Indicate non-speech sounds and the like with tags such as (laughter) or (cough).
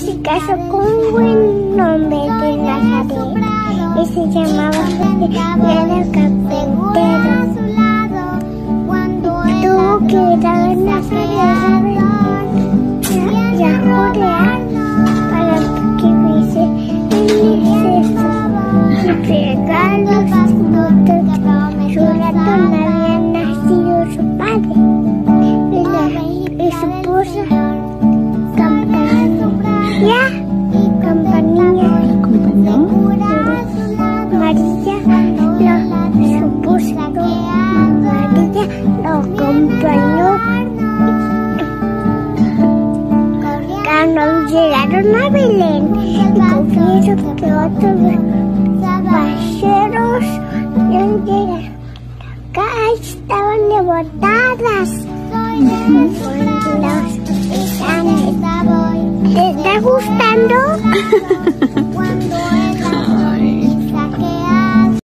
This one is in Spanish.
se casó con un buen hombre de Nazaret y se llamaba José, era carpintero. Tuvo que ir a Nazaret y a Judea para que viese el incesto y regalos no había nacido su padre María lo acompañó cuando llegaron a Belén y confieso que otros paseros llegaron. Acá estaban devotadas. ¿Te está gustando? (laughs)